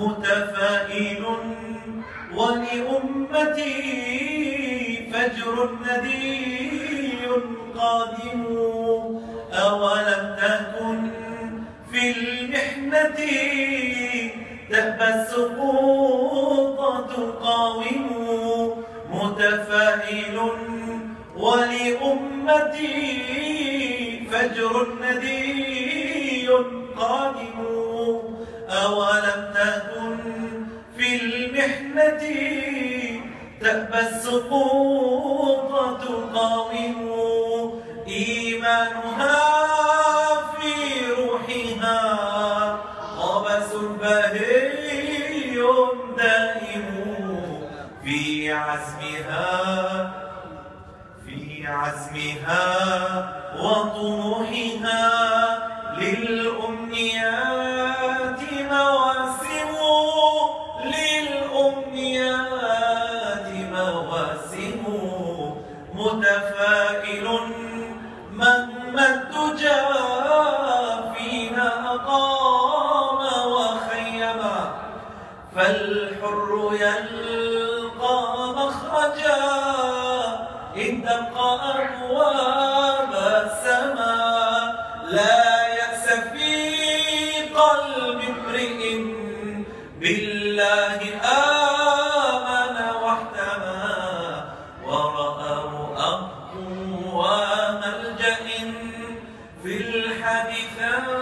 متفائل ولأمتي فجر ندي قادم أولم تكن في المحنة دأب السقوط تقاوم متفائل ولأمتي فجر ندي قادم أولم المحنة تأبى السقوط تقاوم إيمانها في روحها. قبس بهي دائم في عزمها في عزمها وطموحها. متفائل مهما الدجى فينا أقام وخيما فالحر يلقى مخرجا إن تبقى أبواب السماء لا يأس في قلب امرئ بالله الحادثات